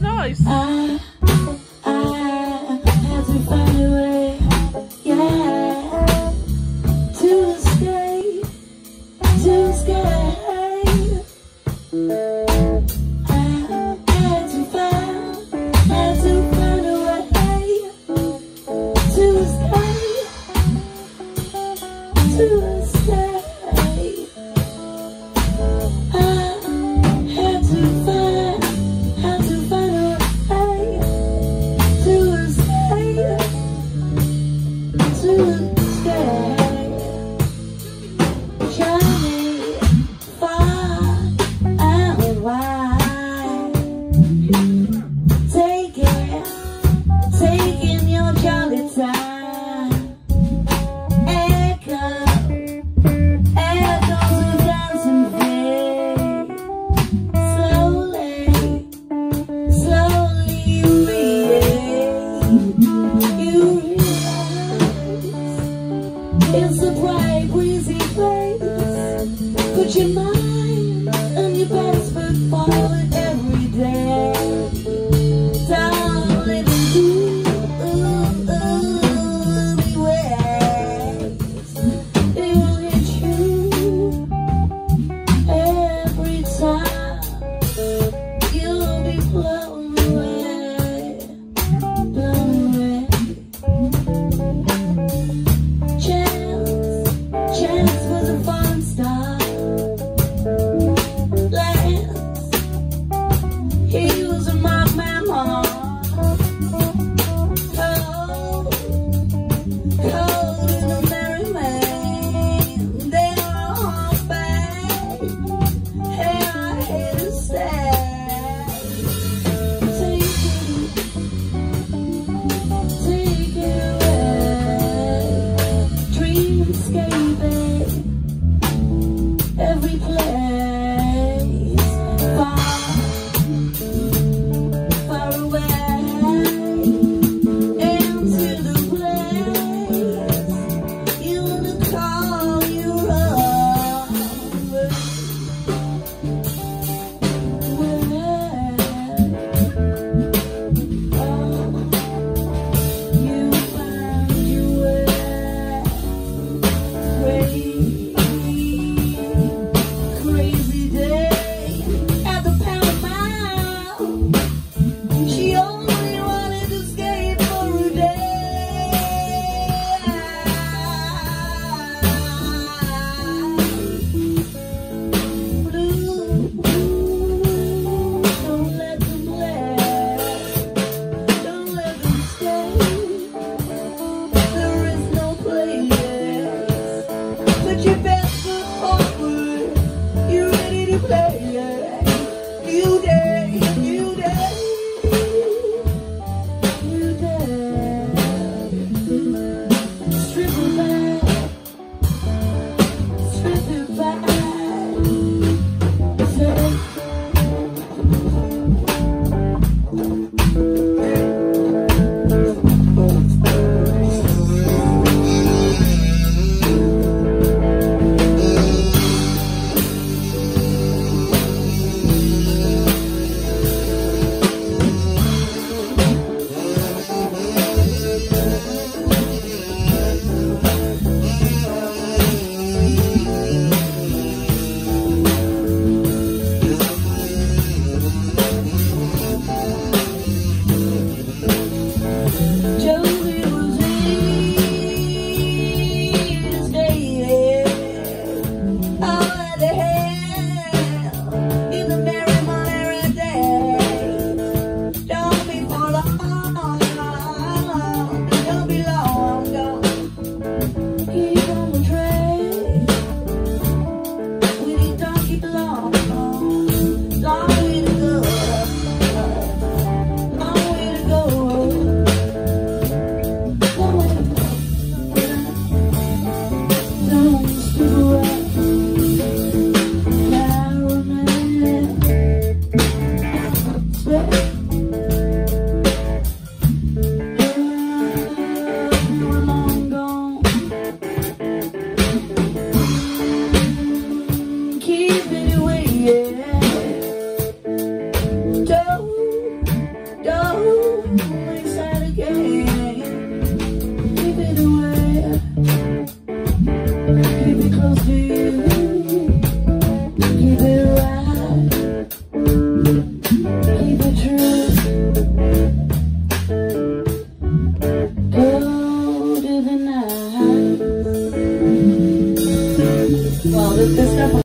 Nice. I, could you mind?